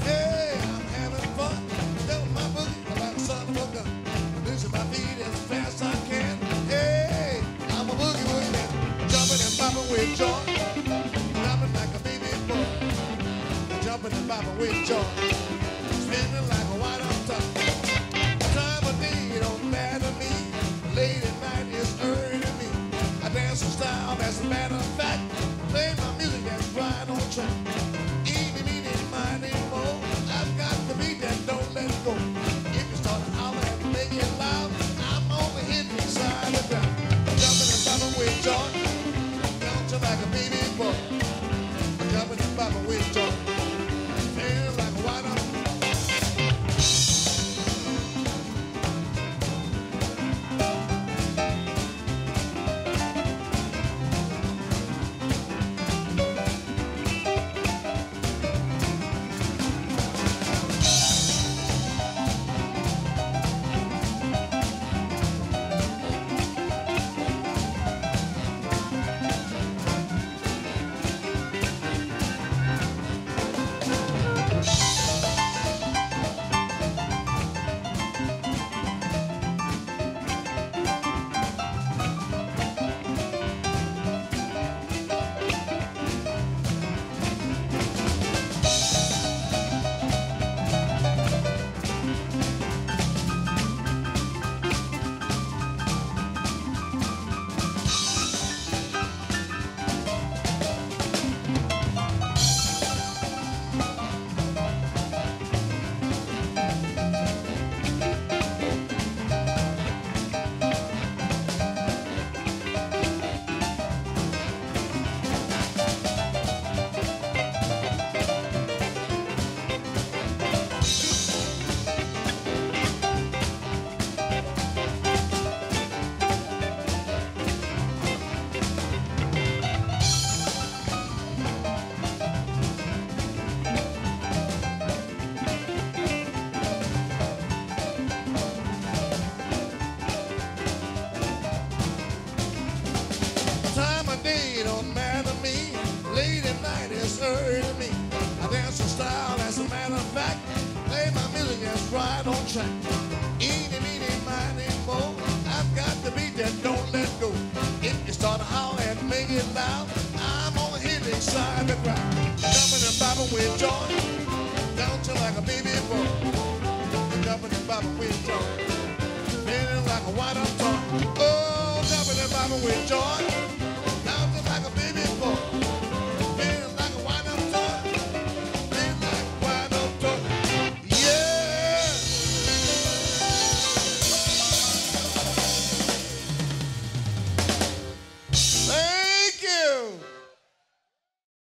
Hey, I'm having fun. My a son of a. Losing my feet as fast as I can. Hey, I'm a boogie woogie man. Jumping and popping with joy. Like a baby boy. Jumping and with joy. Jumping night to me. I dance in style, as a matter of fact. Play my music that's right on track. Eeny, meeny, miny, mo. I've got the beat that don't let go. If you start to holler and make it loud, I'm on the hitting side of the ground. Jumping and bobbing with joy. Bouncing like a baby boy. Jumping and bobbing with joy. Feeling like a white on top. Oh, jumping and bobbing with joy.